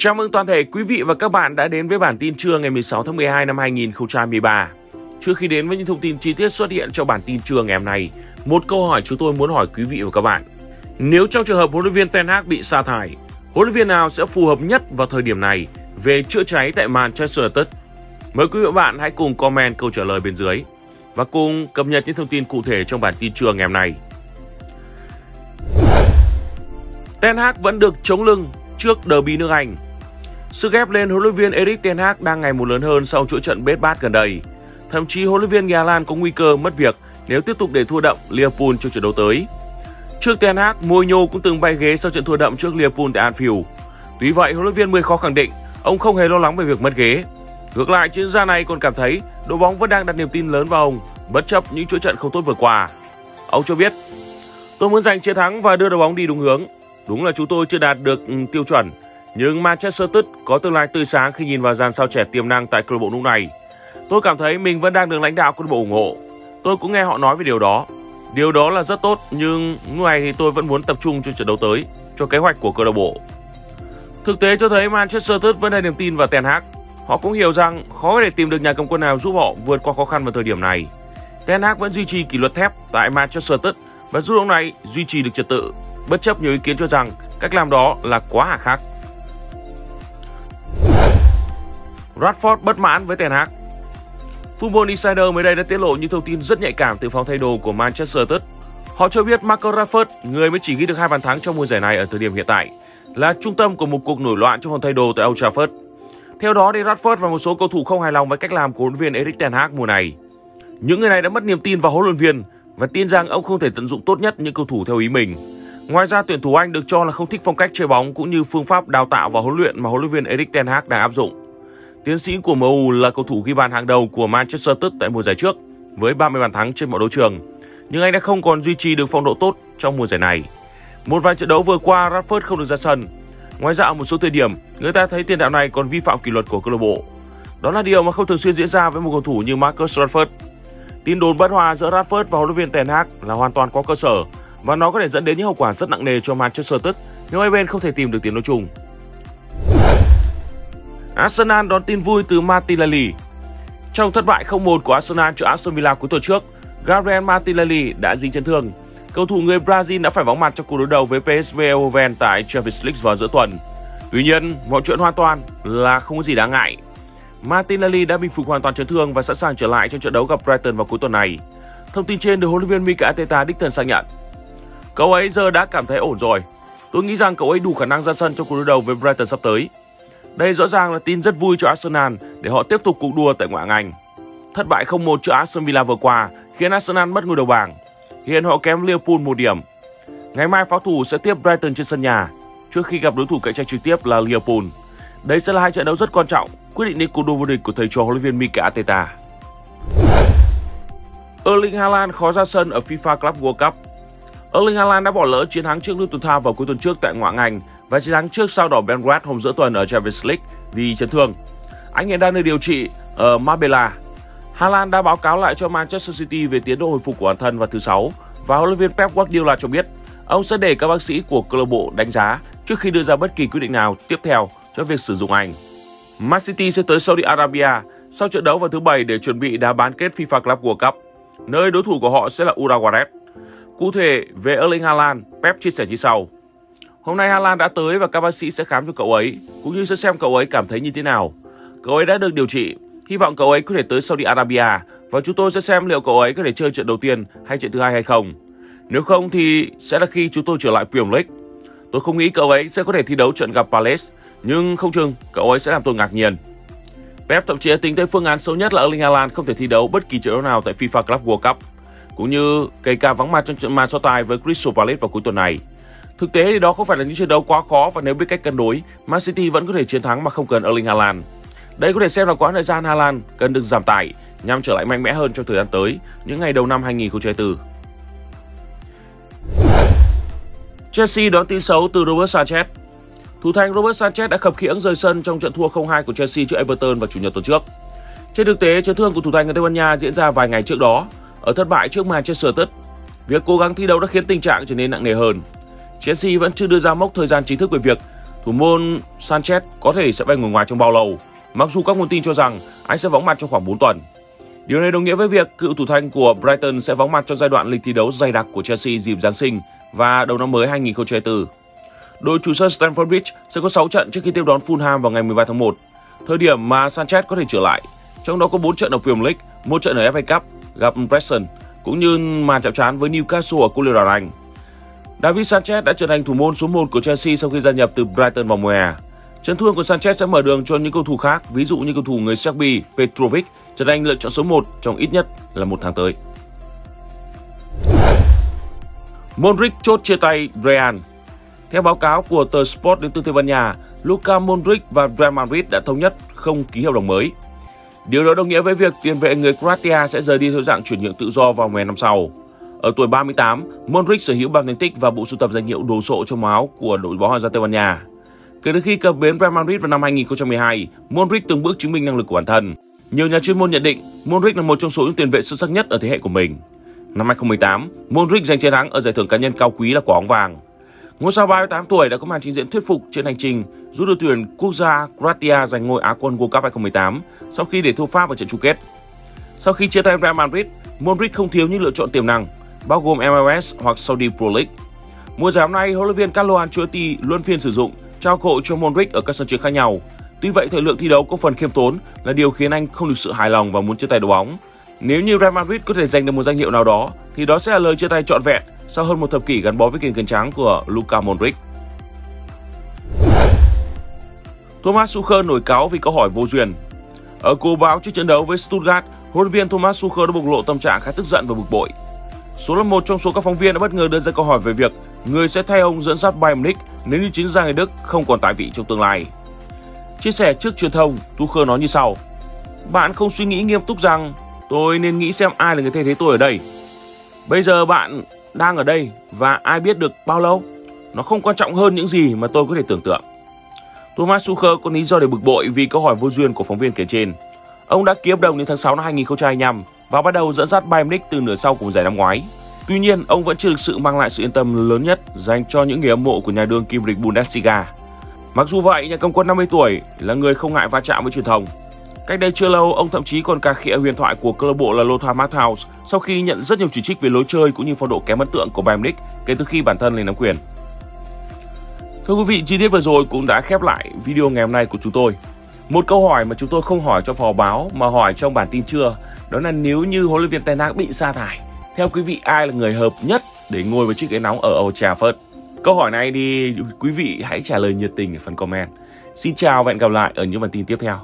Chào mừng toàn thể quý vị và các bạn đã đến với bản tin trưa ngày 16 tháng 12 năm 2023. Trước khi đến với những thông tin chi tiết xuất hiện trong bản tin trưa ngày hôm nay, một câu hỏi chúng tôi muốn hỏi quý vị và các bạn. Nếu trong trường hợp huấn luyện viên Ten Hag bị sa thải, huấn luyện viên nào sẽ phù hợp nhất vào thời điểm này về chữa cháy tại Manchester United? Mời quý vị và bạn hãy cùng comment câu trả lời bên dưới và cùng cập nhật những thông tin cụ thể trong bản tin trưa ngày hôm nay. Ten Hag vẫn được chống lưng trước derby nước Anh. Sức ép lên huấn luyện viên Erik Ten Hag đang ngày một lớn hơn sau chuỗi trận bết bát gần đây. Thậm chí huấn luyện viên Hà Lan có nguy cơ mất việc nếu tiếp tục để thua đậm Liverpool trong trận đấu tới. Trước Ten Hag, Mourinho cũng từng bay ghế sau trận thua đậm trước Liverpool tại Anfield. Tuy vậy, huấn luyện viên Mười khó khẳng định ông không hề lo lắng về việc mất ghế. Ngược lại, chuyên gia này còn cảm thấy đội bóng vẫn đang đặt niềm tin lớn vào ông, bất chấp những chuỗi trận không tốt vừa qua. Ông cho biết, tôi muốn giành chiến thắng và đưa đội bóng đi đúng hướng. Đúng là chúng tôi chưa đạt được tiêu chuẩn, nhưng Manchester United có tương lai tươi sáng khi nhìn vào dàn sao trẻ tiềm năng tại câu lạc bộ lúc này. Tôi cảm thấy mình vẫn đang được lãnh đạo câu lạc bộ ủng hộ. Tôi cũng nghe họ nói về điều đó. Điều đó là rất tốt, nhưng lúc này thì tôi vẫn muốn tập trung cho trận đấu tới, cho kế hoạch của câu lạc bộ. Thực tế cho thấy Manchester United vẫn đầy niềm tin vào Ten Hag. Họ cũng hiểu rằng khó để tìm được nhà cầm quân nào giúp họ vượt qua khó khăn vào thời điểm này. Ten Hag vẫn duy trì kỷ luật thép tại Manchester United và giúp ông này duy trì được trật tự, bất chấp nhiều ý kiến cho rằng cách làm đó là quá hà khắc. Rashford bất mãn với Ten Hag. Football Insider mới đây đã tiết lộ những thông tin rất nhạy cảm từ phòng thay đồ của Manchester United. Họ cho biết Marco Rashford, người mới chỉ ghi được hai bàn thắng trong mùa giải này ở thời điểm hiện tại, là trung tâm của một cuộc nổi loạn trong phòng thay đồ tại Old Trafford. Theo đó, thì Rashford và một số cầu thủ không hài lòng với cách làm của huấn viên Erik ten Hag mùa này. Những người này đã mất niềm tin vào huấn luyện viên và tin rằng ông không thể tận dụng tốt nhất những cầu thủ theo ý mình. Ngoài ra, tuyển thủ Anh được cho là không thích phong cách chơi bóng cũng như phương pháp đào tạo và huấn luyện mà huấn luyện viên Erik ten Hag đang áp dụng. Tiến sĩ của MU là cầu thủ ghi bàn hàng đầu của Manchester United tại mùa giải trước với 30 bàn thắng trên mọi đấu trường, nhưng anh đã không còn duy trì được phong độ tốt trong mùa giải này. Một vài trận đấu vừa qua, Rashford không được ra sân. Ngoài ra ở một số thời điểm, người ta thấy tiền đạo này còn vi phạm kỷ luật của câu lạc bộ. Đó là điều mà không thường xuyên diễn ra với một cầu thủ như Marcus Rashford. Tin đồn bất hòa giữa Rashford và huấn luyện viên Ten Hag là hoàn toàn có cơ sở và nó có thể dẫn đến những hậu quả rất nặng nề cho Manchester United nếu hai bên không thể tìm được tiếng nói chung. Arsenal đón tin vui từ Martinelli. Trong thất bại 0-1 của Arsenal trước Aston Villa cuối tuần trước, Gabriel Martinelli đã dính chấn thương. Cầu thủ người Brazil đã phải vắng mặt trong cuộc đối đầu với PSV Eindhoven tại Champions League vào giữa tuần. Tuy nhiên, mọi chuyện hoàn toàn là không có gì đáng ngại. Martinelli đã bình phục hoàn toàn chấn thương và sẵn sàng trở lại trong trận đấu gặp Brighton vào cuối tuần này. Thông tin trên được huấn luyện viên Mikel Arteta đích thân xác nhận. Cậu ấy giờ đã cảm thấy ổn rồi. Tôi nghĩ rằng cậu ấy đủ khả năng ra sân trong cuộc đối đầu với Brighton sắp tới. Đây rõ ràng là tin rất vui cho Arsenal để họ tiếp tục cuộc đua tại ngoại hạng Anh. Thất bại 0-1 trước Aston Villa vừa qua khiến Arsenal mất ngôi đầu bảng. Hiện họ kém Liverpool một điểm. Ngày mai pháo thủ sẽ tiếp Brighton trên sân nhà trước khi gặp đối thủ cạnh tranh trực tiếp là Liverpool. Đây sẽ là hai trận đấu rất quan trọng, quyết định đến cuộc đua vô địch của thầy trò huấn luyện viên Mikel Arteta. Erling Haaland khó ra sân ở FIFA Club World Cup. Erling Haaland đã bỏ lỡ chiến thắng trước Luton Town vào cuối tuần trước tại ngoại hạng và chiến thắng trước sao đỏ Belgrade hôm giữa tuần ở Champions League vì chấn thương. Anh hiện đang được điều trị ở Marbella. Haaland đã báo cáo lại cho Manchester City về tiến độ hồi phục của bản thân vào thứ sáu và huấn luyện viên Pep Guardiola cho biết ông sẽ để các bác sĩ của câu lạc bộ đánh giá trước khi đưa ra bất kỳ quyết định nào tiếp theo cho việc sử dụng anh. Man City sẽ tới Saudi Arabia sau trận đấu vào thứ Bảy để chuẩn bị đá bán kết FIFA Club World Cup, nơi đối thủ của họ sẽ là Uruguay. Cụ thể về Erling Haaland, Pep chia sẻ như sau. Hôm nay Haaland đã tới và các bác sĩ sẽ khám cho cậu ấy, cũng như sẽ xem cậu ấy cảm thấy như thế nào. Cậu ấy đã được điều trị, hy vọng cậu ấy có thể tới Saudi Arabia và chúng tôi sẽ xem liệu cậu ấy có thể chơi trận đầu tiên hay trận thứ hai hay không. Nếu không thì sẽ là khi chúng tôi trở lại Premier League. Tôi không nghĩ cậu ấy sẽ có thể thi đấu trận gặp Palace, nhưng không chừng cậu ấy sẽ làm tôi ngạc nhiên. Pep thậm chí tính tới phương án xấu nhất là Erling Haaland không thể thi đấu bất kỳ trận đấu nào tại FIFA Club World Cup, cũng như cây ca vắng mặt trong trận màn so tài với Crystal Palace vào cuối tuần này. Thực tế thì đó không phải là những trận đấu quá khó và nếu biết cách cân đối, Man City vẫn có thể chiến thắng mà không cần Erling Haaland. Đây có thể xem là quãng thời gian Haaland cần được giảm tải nhằm trở lại mạnh mẽ hơn trong thời gian tới, những ngày đầu năm 2024. Chelsea đón tin xấu từ Robert Sanchez. Thủ thành Robert Sanchez đã khập khiễng rời sân trong trận thua 0-2 của Chelsea trước Everton vào chủ nhật tuần trước. Trên thực tế, chấn thương của thủ thành người Tây Ban Nha diễn ra vài ngày trước đó ở thất bại trước Manchester United. Việc cố gắng thi đấu đã khiến tình trạng trở nên nặng nề hơn. Chelsea vẫn chưa đưa ra mốc thời gian chính thức về việc thủ môn Sanchez có thể sẽ phải ngồi ngoài trong bao lâu, mặc dù các nguồn tin cho rằng anh sẽ vắng mặt trong khoảng 4 tuần. Điều này đồng nghĩa với việc cựu thủ thành của Brighton sẽ vắng mặt trong giai đoạn lịch thi đấu dày đặc của Chelsea dịp Giáng sinh và đầu năm mới 2024. Đội chủ sân Stamford Bridge sẽ có 6 trận trước khi tiếp đón Fulham vào ngày 13 tháng 1, thời điểm mà Sanchez có thể trở lại. Trong đó có 4 trận ở Premier League, một trận ở FA Cup gặp Preston, cũng như màn chạm trán với Newcastle ở Cúp Liên đoàn Anh. David Sanchez đã trở thành thủ môn số 1 của Chelsea sau khi gia nhập từ Brighton vào mùa hè. Chấn thương của Sanchez sẽ mở đường cho những cầu thủ khác, ví dụ như cầu thủ người Serbia Petrovic trở thành lựa chọn số 1 trong ít nhất là một tháng tới. Modric chốt chia tay Real Theo báo cáo của tờ Sport đến từ Tây Ban Nha, Luka Modric và Real Madrid đã thống nhất không ký hợp đồng mới. Điều đó đồng nghĩa với việc tiền vệ người Croatia sẽ rời đi theo dạng chuyển nhượng tự do vào hè năm sau. Ở tuổi 38, Modric sở hữu bằng thành tích và bộ sưu tập danh hiệu đồ sộ trong áo của đội bóng Hoàng gia Tây Ban Nha. Kể từ khi cập bến Real Madrid vào năm 2012, Modric từng bước chứng minh năng lực của bản thân. Nhiều nhà chuyên môn nhận định Modric là một trong số những tiền vệ xuất sắc nhất ở thế hệ của mình. Năm 2018, Modric giành chiến thắng ở giải thưởng cá nhân cao quý là quả bóng vàng. Ngôi sao 38 tuổi đã có màn trình diễn thuyết phục trên hành trình giúp đội tuyển quốc gia Croatia giành ngôi Á quân World Cup 2018 sau khi để thua Pháp ở trận chung kết. Sau khi chia tay Real Madrid, Modric không thiếu những lựa chọn tiềm năng, bao gồm MLS hoặc Saudi Pro League. Mùa giải hôm nay, huấn luyện viên Carlo Ancelotti luân phiên sử dụng trao cơ cho Modric ở các sân chơi khác nhau. Tuy vậy, thời lượng thi đấu có phần khiêm tốn là điều khiến anh không được sự hài lòng và muốn chia tay đội bóng. Nếu như Real Madrid có thể giành được một danh hiệu nào đó, thì đó sẽ là lời chia tay trọn vẹn sau hơn một thập kỷ gắn bó với kiền cân trắng của Luka Modric. Thomas Tuchel nổi cáo vì câu hỏi vô duyên. Ở cuộc báo trước trận đấu với Stuttgart, huấn luyện viên Thomas Tuchel đã bộc lộ tâm trạng khá tức giận và bực bội. Số là một trong số các phóng viên đã bất ngờ đưa ra câu hỏi về việc người sẽ thay ông dẫn dắt Bayern Munich nếu như chính gia người Đức không còn tại vị trong tương lai. Chia sẻ trước truyền thông, Tuchel nói như sau: Bạn không suy nghĩ nghiêm túc rằng tôi nên nghĩ xem ai là người thay thế tôi ở đây. Bây giờ bạn đang ở đây và ai biết được bao lâu? Nó không quan trọng hơn những gì mà tôi có thể tưởng tượng. Thomas Sucher có lý do để bực bội vì câu hỏi vô duyên của phóng viên kể trên. Ông đã ký hợp đồng đến tháng 6 năm 2025 và bắt đầu dẫn dắt Bayern Munich từ nửa sau của giải năm ngoái. Tuy nhiên, ông vẫn chưa thực sự mang lại sự yên tâm lớn nhất dành cho những người hâm mộ của nhà đương kim địch Bundesliga. Mặc dù vậy, nhà cầm quân 50 tuổi là người không ngại va chạm với truyền thông. Cách đây chưa lâu, ông thậm chí còn cà khịa huyền thoại của câu lạc bộ là Lothar Matthaus sau khi nhận rất nhiều chỉ trích về lối chơi cũng như phong độ kém ấn tượng của Bayern Munich kể từ khi bản thân lên nắm quyền. Thưa quý vị, chi tiết vừa rồi cũng đã khép lại video ngày hôm nay của chúng tôi. Một câu hỏi mà chúng tôi không hỏi cho phò báo mà hỏi trong bản tin trưa, đó là nếu như huấn luyện viên Ten Hag bị sa thải, theo quý vị ai là người hợp nhất để ngồi với chiếc ghế nóng ở Old Trafford? Câu hỏi này thì quý vị hãy trả lời nhiệt tình ở phần comment. Xin chào và hẹn gặp lại ở những bản tin tiếp theo.